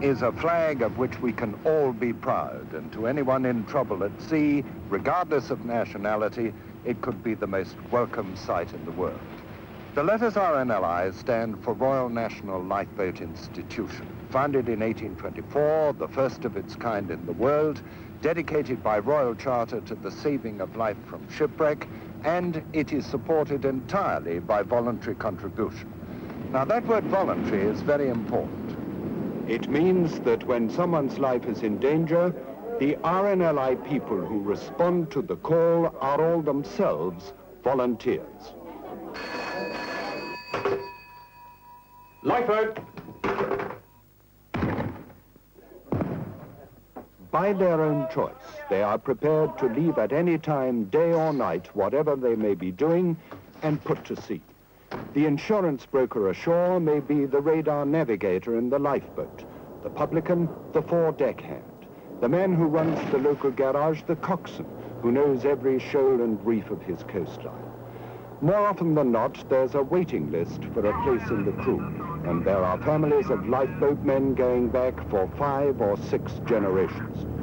Is a flag of which we can all be proud, and to anyone in trouble at sea, regardless of nationality, it could be the most welcome sight in the world. The letters RNLI stand for Royal National Lifeboat Institution, founded in 1824, the first of its kind in the world, dedicated by royal charter to the saving of life from shipwreck, and it is supported entirely by voluntary contribution. Now that word voluntary is very important. It means that when someone's life is in danger, the RNLI people who respond to the call are all themselves volunteers. Lifeboat! By their own choice, they are prepared to leave at any time, day or night, whatever they may be doing, and put to sea. The insurance broker ashore may be the radar navigator in the lifeboat, the publican, the fore-deck hand, the man who runs the local garage, the coxswain, who knows every shoal and reef of his coastline. More often than not, there's a waiting list for a place in the crew, and there are families of lifeboat men going back for five or six generations.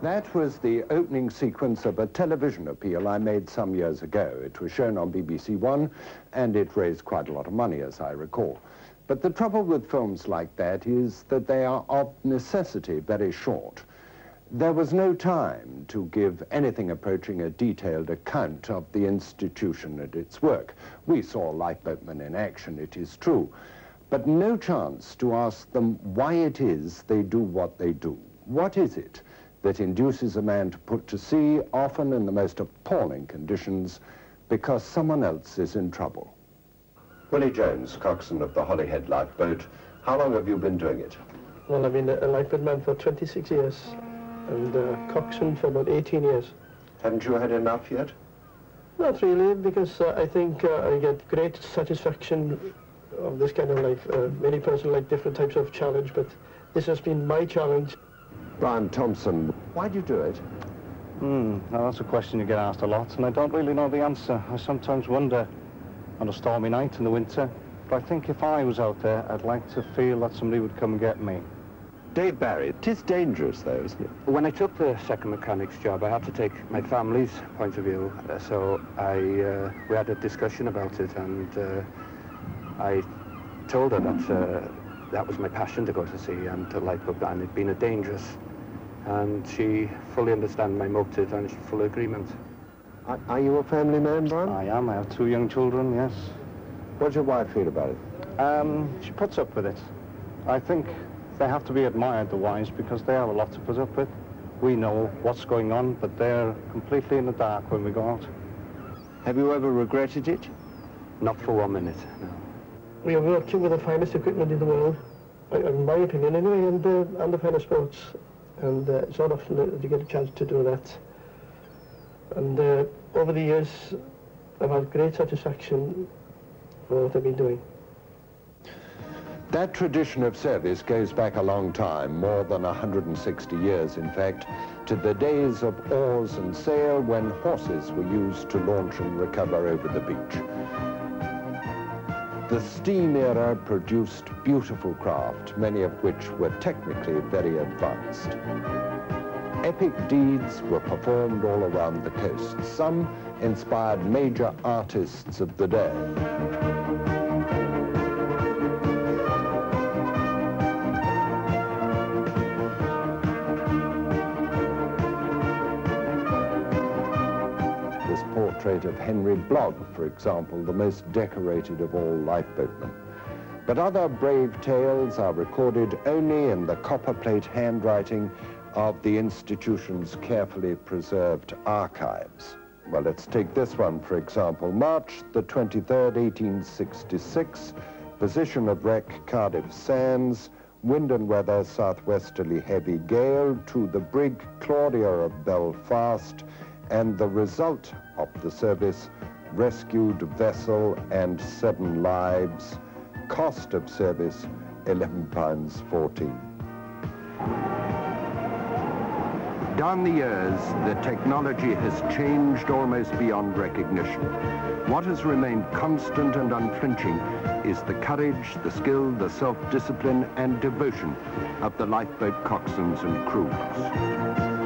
That was the opening sequence of a television appeal I made some years ago. It was shown on BBC One, and it raised quite a lot of money, as I recall. But the trouble with films like that is that they are of necessity very short. There was no time to give anything approaching a detailed account of the institution and its work. We saw lifeboatmen in action, it is true, but no chance to ask them why it is they do what they do. What is it that induces a man to put to sea, often in the most appalling conditions, because someone else is in trouble? Willie Jones, coxswain of the Holyhead lifeboat. How long have you been doing it? Well, I've been a lifeboatman for 26 years and uh, coxswain for about 18 years. Haven't you had enough yet? Not really, because uh, I think uh, I get great satisfaction of this kind of life. Uh, many persons like different types of challenge, but this has been my challenge. Brian Thompson, why do you do it? Hmm, now that's a question you get asked a lot, and I don't really know the answer. I sometimes wonder on a stormy night in the winter, but I think if I was out there, I'd like to feel that somebody would come and get me. Dave Barry, it is dangerous though, isn't it? When I took the second mechanic's job, I had to take my family's point of view. Uh, so I, uh, we had a discussion about it and uh, I told her that uh, that was my passion to go to sea and to lifeboat and it'd been a dangerous. And she fully understand my motive and she full agreement. Are, are you a family man, Brian? I am. I have two young children, yes. What does your wife feel about it? Um, she puts up with it. I think they have to be admired, the wives, because they have a lot to put up with. We know what's going on, but they're completely in the dark when we go out. Have you ever regretted it? Not for one minute, no. We are working with the finest equipment in the world, in my opinion anyway, and, uh, and the finest boats. And uh, it's not often that you get a chance to do that. And uh, over the years, I've had great satisfaction for what I've been doing. That tradition of service goes back a long time, more than 160 years, in fact, to the days of oars and sail when horses were used to launch and recover over the beach. The steam era produced beautiful craft, many of which were technically very advanced. Epic deeds were performed all around the coast. Some inspired major artists of the day. Portrait of Henry Blogg, for example, the most decorated of all lifeboatmen. But other brave tales are recorded only in the copperplate handwriting of the institution's carefully preserved archives. Well, let's take this one, for example. March the 23rd, 1866, position of wreck Cardiff Sands, wind and weather southwesterly heavy gale to the brig Claudia of Belfast, and the result of the service, rescued vessel and seven lives, cost of service, 11 pounds 14. Down the years, the technology has changed almost beyond recognition. What has remained constant and unflinching is the courage, the skill, the self-discipline and devotion of the lifeboat coxswains and crews.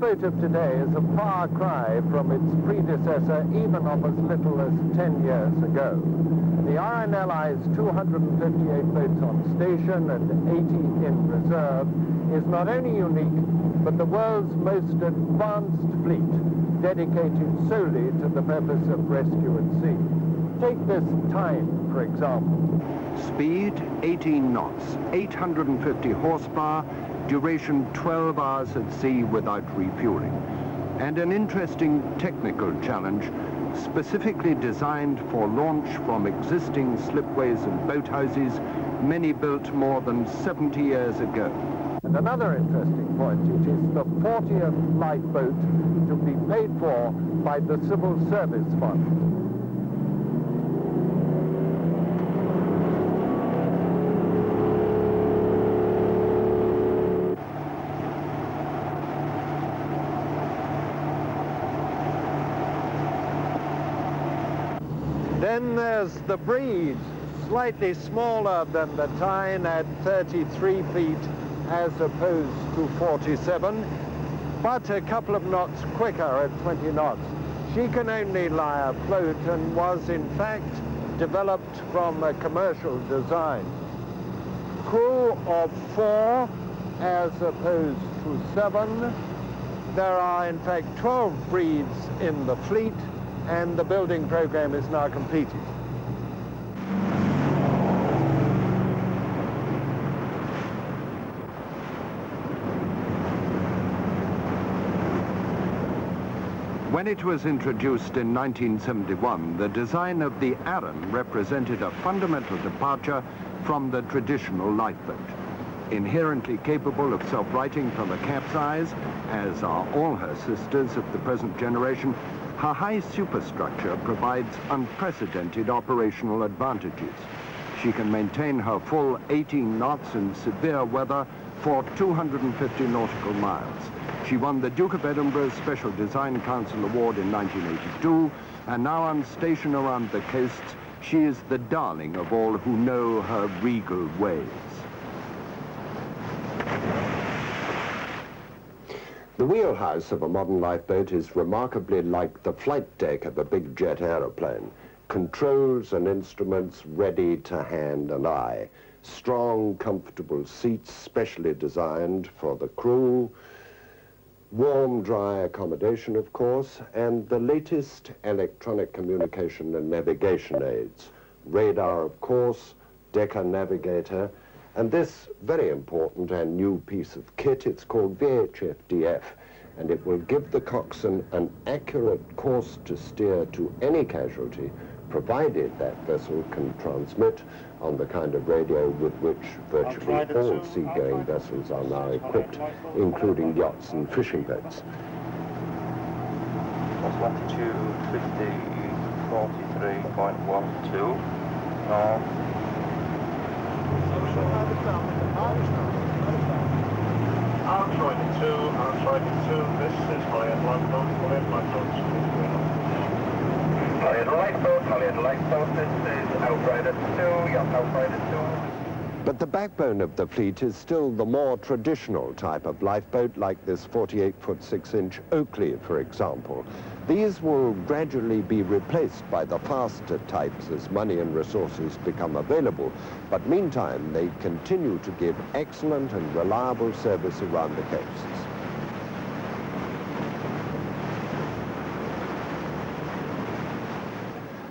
Lifeboat of today is a far cry from its predecessor even of as little as 10 years ago. The RNLI's 258 boats on station and 80 in reserve is not only unique, but the world's most advanced fleet, dedicated solely to the purpose of rescue at sea. Take this time, for example. Speed, 18 knots, 850 horsepower, duration 12 hours at sea without refueling, and an interesting technical challenge specifically designed for launch from existing slipways and boathouses, many built more than 70 years ago. And another interesting point, it is the 40th lifeboat to be paid for by the Civil Service Fund. Then there's the Brede, slightly smaller than the Tyne at 33 feet as opposed to 47, but a couple of knots quicker at 20 knots. She can only lie afloat and was in fact developed from a commercial design. Crew of four as opposed to seven. There are in fact 12 Bredes in the fleet and the building program is now completed. When it was introduced in 1971, the design of the Arun represented a fundamental departure from the traditional lifeboat. Inherently capable of self-righting from a capsize, as are all her sisters of the present generation, her high superstructure provides unprecedented operational advantages. She can maintain her full 18 knots in severe weather for 250 nautical miles. She won the Duke of Edinburgh's Special Design Council Award in 1982, and now on station around the coasts, she is the darling of all who know her regal ways. The wheelhouse of a modern lifeboat is remarkably like the flight deck of a big jet aeroplane. Controls and instruments ready to hand and eye. Strong, comfortable seats specially designed for the crew. Warm, dry accommodation, of course, and the latest electronic communication and navigation aids. Radar, of course, Decca Navigator, and this very important and new piece of kit, it's called VHF-DF, and it will give the coxswain an accurate course to steer to any casualty, provided that vessel can transmit on the kind of radio with which virtually all seagoing vessels are now equipped, including yachts and fishing boats. That's latitude 50, 43.12 north. Outrider 2, Outrider 2, this is Holyhead Lifeboat, Holyhead Lifeboat. Holyhead Lifeboat, this is Outrider 2, yacht Outrider 2. But the backbone of the fleet is still the more traditional type of lifeboat, like this 48-foot 6-inch Oakley, for example. These will gradually be replaced by the faster types as money and resources become available. But meantime, they continue to give excellent and reliable service around the coasts.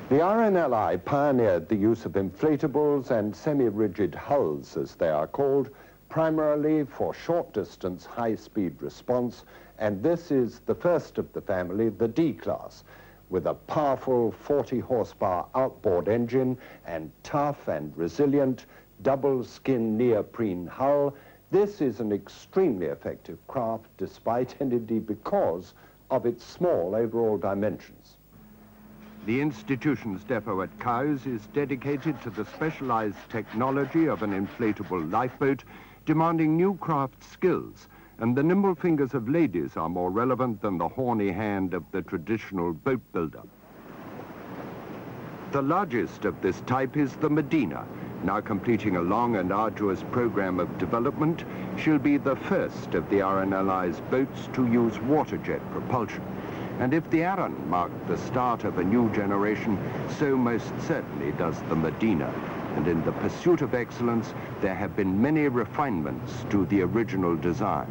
The RNLI pioneered the use of inflatables and semi-rigid hulls, as they are called, primarily for short-distance, high-speed response, and this is the first of the family, the D-class, with a powerful 40-horsepower outboard engine and tough and resilient double-skin neoprene hull. This is an extremely effective craft, despite and indeed because of its small overall dimensions. The institution's depot at Cowes is dedicated to the specialized technology of an inflatable lifeboat, demanding new craft skills, and the nimble fingers of ladies are more relevant than the horny hand of the traditional boat builder. The largest of this type is the Medina. Now completing a long and arduous program of development, she'll be the first of the RNLI's boats to use water jet propulsion. And if the Arun marked the start of a new generation, so most certainly does the Medina. And in the pursuit of excellence, there have been many refinements to the original design.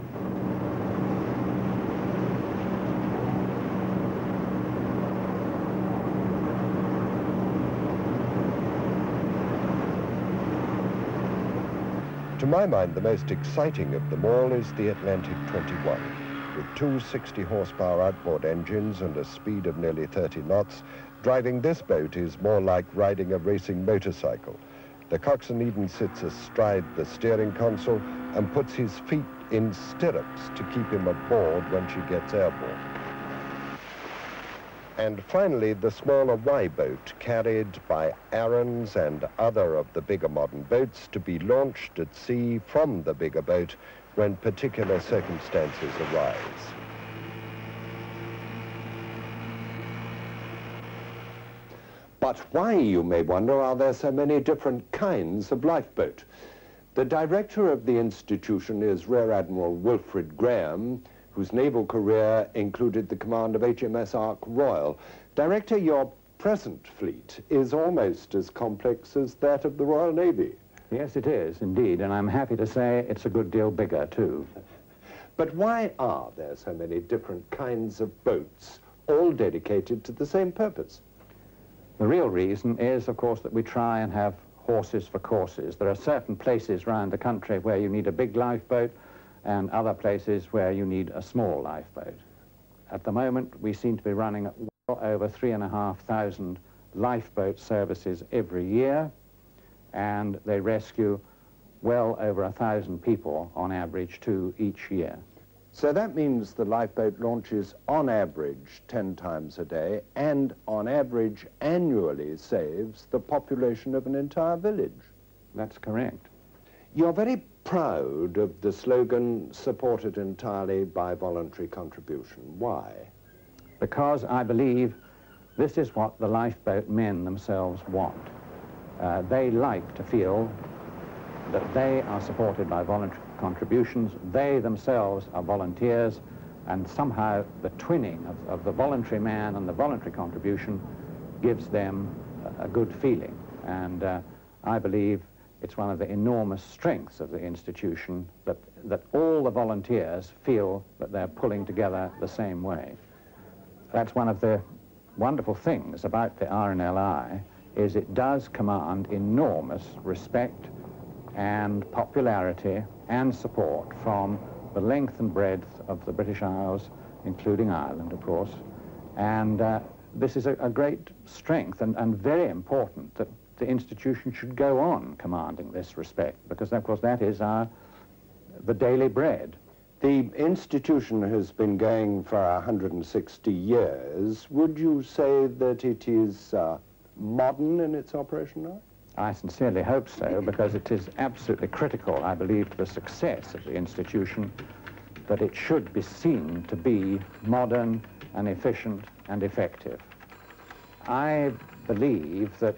To my mind, the most exciting of them all is the Atlantic 21 with two 60 horsepower outboard engines and a speed of nearly 30 knots, driving this boat is more like riding a racing motorcycle. The coxswain even sits astride the steering console and puts his feet in stirrups to keep him aboard when she gets airborne. And finally, the smaller Y boat, carried by Aruns and other of the bigger modern boats to be launched at sea from the bigger boat when particular circumstances arise. But why, you may wonder, are there so many different kinds of lifeboat? The director of the institution is Rear Admiral Wilfred Graham, whose naval career included the command of HMS Ark Royal. Director, your present fleet is almost as complex as that of the Royal Navy. Yes, it is, indeed, and I'm happy to say it's a good deal bigger, too. But why are there so many different kinds of boats, all dedicated to the same purpose? The real reason is, of course, that we try and have horses for courses. There are certain places around the country where you need a big lifeboat and other places where you need a small lifeboat. At the moment, we seem to be running well over 3,500 lifeboat services every year and they rescue well over a thousand people on average too each year. So that means the lifeboat launches on average 10 times a day and on average annually saves the population of an entire village. That's correct. You're very proud of the slogan supported entirely by voluntary contribution. Why? Because I believe this is what the lifeboat men themselves want uh, they like to feel that they are supported by voluntary contributions, they themselves are volunteers, and somehow the twinning of, of the voluntary man and the voluntary contribution gives them a, good feeling. And uh, I believe it's one of the enormous strengths of the institution that, that all the volunteers feel that they're pulling together the same way. That's one of the wonderful things about the RNLI is it does command enormous respect and popularity and support from the length and breadth of the British Isles, including Ireland, of course. And uh, this is a, a great strength and, and very important that the institution should go on commanding this respect, because, of course, that is our, the daily bread. The institution has been going for 160 years. Would you say that it is uh, modern in its operation now? I sincerely hope so, because it is absolutely critical, I believe, to the success of the institution that it should be seen to be modern and efficient and effective. I believe that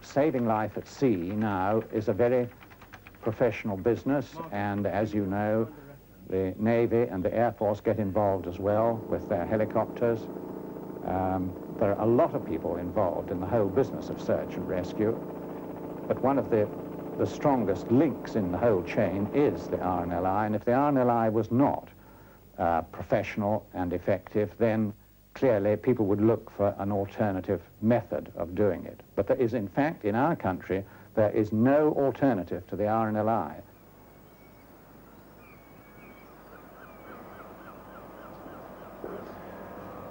saving life at sea now is a very professional business, and as you know, the Navy and the Air Force get involved as well with their helicopters. Um, there are a lot of people involved in the whole business of search and rescue, but one of the, the strongest links in the whole chain is the RNLI, and if the RNLI was not uh, professional and effective, then clearly people would look for an alternative method of doing it. But there is, in fact, in our country, there is no alternative to the RNLI.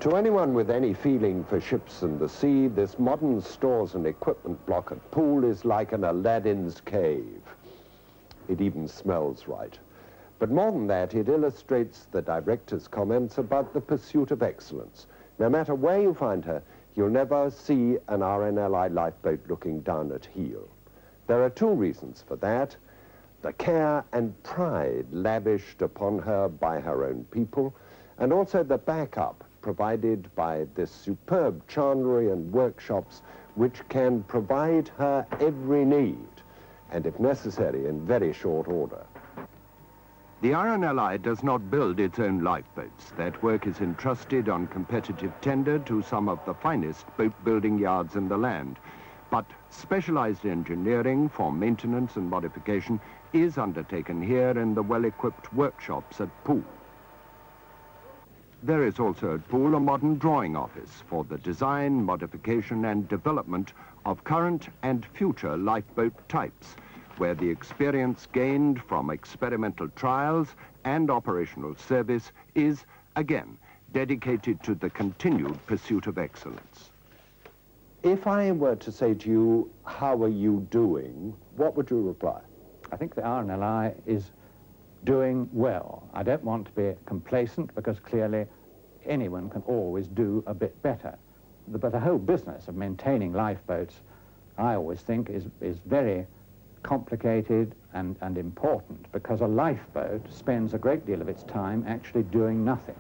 To anyone with any feeling for ships and the sea, this modern stores and equipment block at Poole is like an Aladdin's cave. It even smells right. But more than that, it illustrates the director's comments about the pursuit of excellence. No matter where you find her, you'll never see an RNLI lifeboat looking down at heel. There are two reasons for that. The care and pride lavished upon her by her own people, and also the backup provided by this superb chandlery and workshops which can provide her every need, and if necessary, in very short order. The RNLI does not build its own lifeboats. That work is entrusted on competitive tender to some of the finest boat building yards in the land. But specialized engineering for maintenance and modification is undertaken here in the well-equipped workshops at Poole. There is also at Poole a modern drawing office for the design, modification and development of current and future lifeboat types, where the experience gained from experimental trials and operational service is, again, dedicated to the continued pursuit of excellence. If I were to say to you, how are you doing, what would you reply? I think the RNLI is doing well. I don't want to be complacent because clearly anyone can always do a bit better. But the whole business of maintaining lifeboats, I always think, is, is very complicated and, and important because a lifeboat spends a great deal of its time actually doing nothing.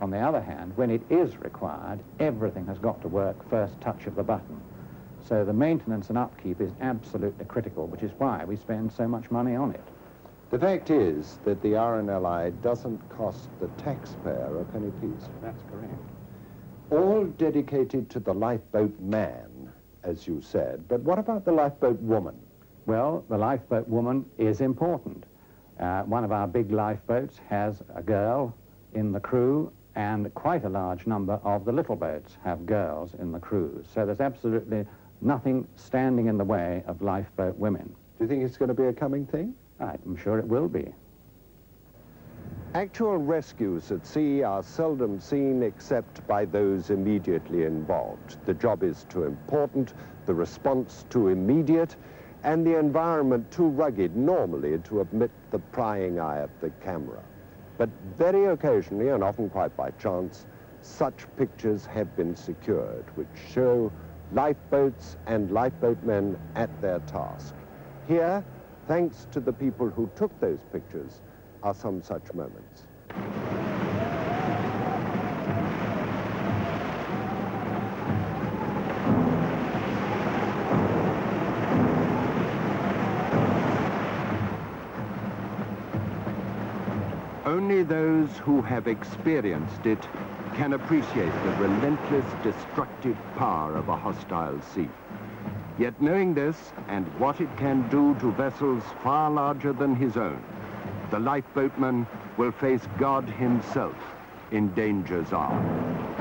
On the other hand, when it is required, everything has got to work first touch of the button. So the maintenance and upkeep is absolutely critical, which is why we spend so much money on it. The fact is that the RNLI doesn't cost the taxpayer a penny piece. That's correct. All dedicated to the lifeboat man, as you said. But what about the lifeboat woman? Well, the lifeboat woman is important. Uh, one of our big lifeboats has a girl in the crew, and quite a large number of the little boats have girls in the crews. So there's absolutely nothing standing in the way of lifeboat women. Do you think it's going to be a coming thing? I'm sure it will be. Actual rescues at sea are seldom seen except by those immediately involved. The job is too important, the response too immediate, and the environment too rugged normally to admit the prying eye of the camera. But very occasionally, and often quite by chance, such pictures have been secured, which show lifeboats and lifeboatmen at their task. Here, thanks to the people who took those pictures, are some such moments. Only those who have experienced it can appreciate the relentless destructive power of a hostile sea. Yet knowing this and what it can do to vessels far larger than his own, the lifeboatman will face God himself in danger's hour.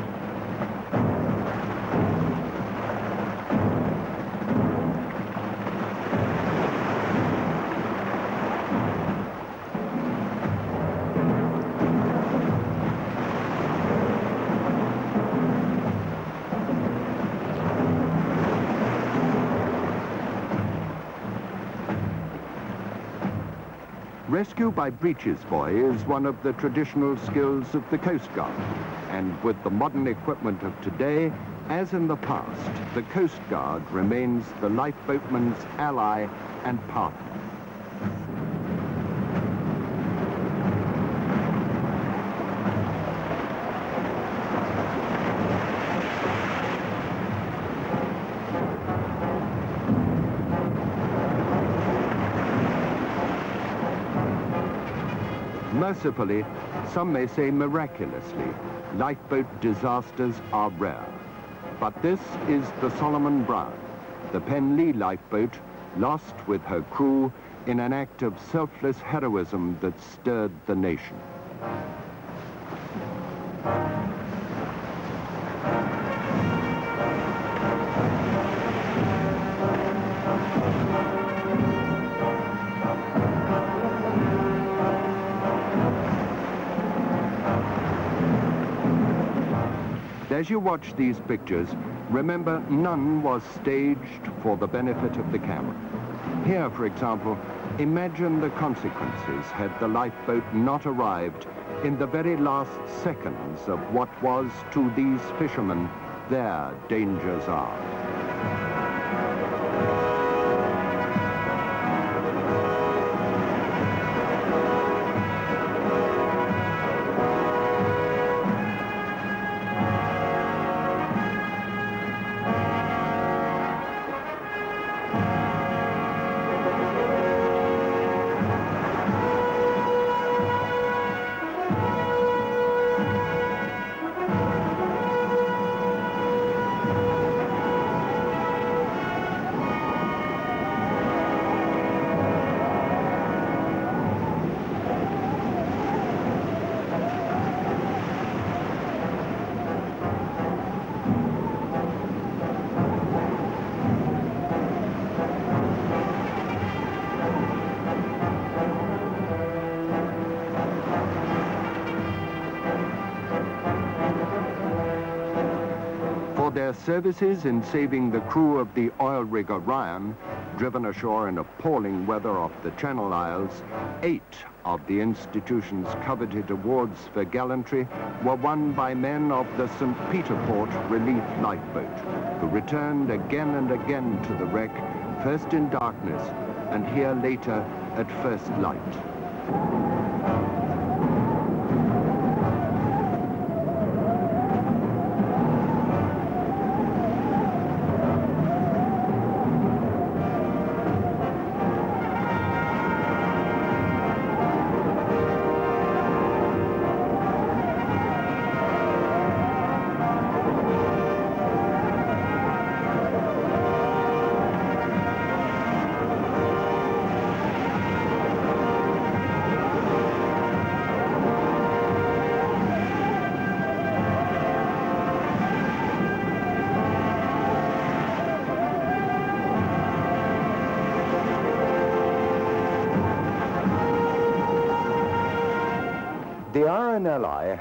Rescue by breeches buoy is one of the traditional skills of the Coast Guard. And with the modern equipment of today, as in the past, the Coast Guard remains the lifeboatman's ally and partner. Mercifully, some may say miraculously, lifeboat disasters are rare. But this is the Solomon Browne, the Penlee lifeboat, lost with her crew in an act of selfless heroism that stirred the nation. As you watch these pictures, remember none was staged for the benefit of the camera. Here, for example, imagine the consequences had the lifeboat not arrived in the very last seconds of what was to these fishermen their danger's hour. Their services in saving the crew of the oil rig Orion, driven ashore in appalling weather off the Channel Isles, eight of the institution's coveted awards for gallantry were won by men of the St. Peter Port Relief Lifeboat, who returned again and again to the wreck, first in darkness and here later at first light.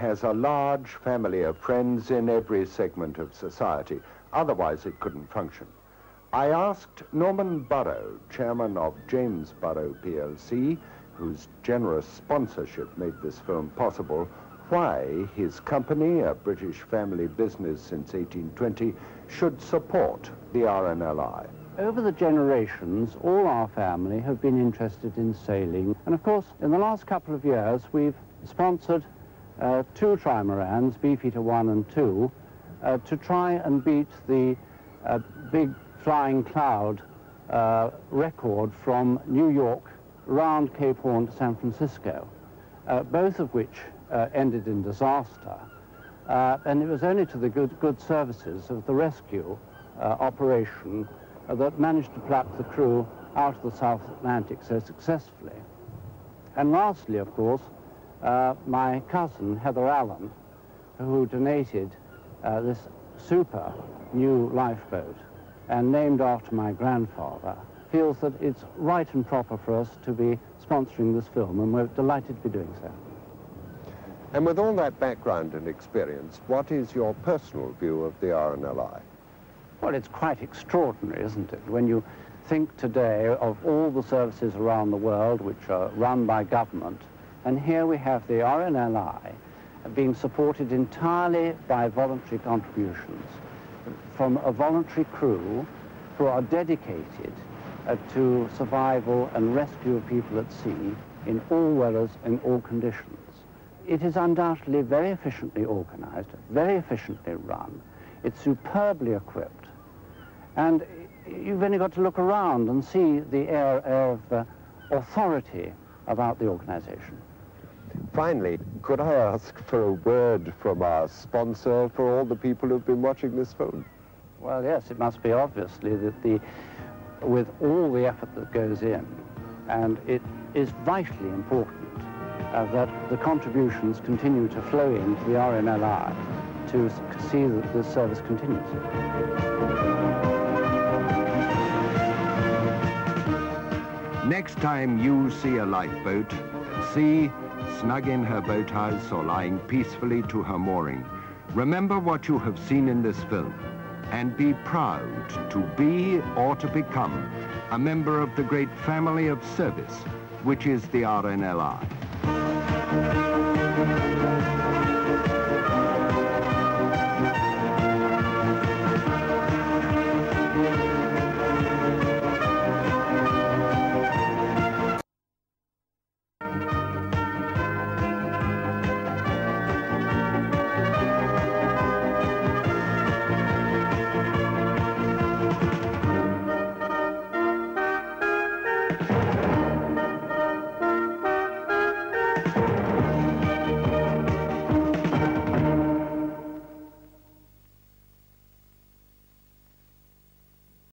Has a large family of friends in every segment of society. Otherwise, it couldn't function. I asked Norman Burrough, chairman of James Burrough PLC, whose generous sponsorship made this film possible, why his company, a British family business since 1820, should support the RNLI. Over the generations, all our family have been interested in sailing. And of course, in the last couple of years, we've sponsored uh, two trimarans, Beefeater 1 and 2, uh, to try and beat the uh, big flying cloud uh, record from New York round Cape Horn to San Francisco, uh, both of which uh, ended in disaster. and it was only to the good, good services of the rescue operation that managed to pluck the crew out of the South Atlantic so successfully. And lastly, of course, uh, my cousin, Heather Allen, who donated uh, this super new lifeboat and named after my grandfather, feels that it's right and proper for us to be sponsoring this film, and we're delighted to be doing so. And with all that background and experience, what is your personal view of the RNLI? Well, it's quite extraordinary, isn't it? When you think today of all the services around the world which are run by government, and here we have the RNLI being supported entirely by voluntary contributions from a voluntary crew who are dedicated uh, to survival and rescue of people at sea in all weathers, in all conditions. It is undoubtedly very efficiently organized, very efficiently run. It's superbly equipped. And you've only got to look around and see the air of uh, authority about the organization. Finally, could I ask for a word from our sponsor for all the people who've been watching this film? Well, yes, it must be obviously that the, with all the effort that goes in, and it is vitally important uh, that the contributions continue to flow into the RNLI to see that this service continues. Next time you see a lifeboat at sea, snug in her boathouse or lying peacefully to her mooring, remember what you have seen in this film and be proud to be or to become a member of the great family of service, which is the RNLI.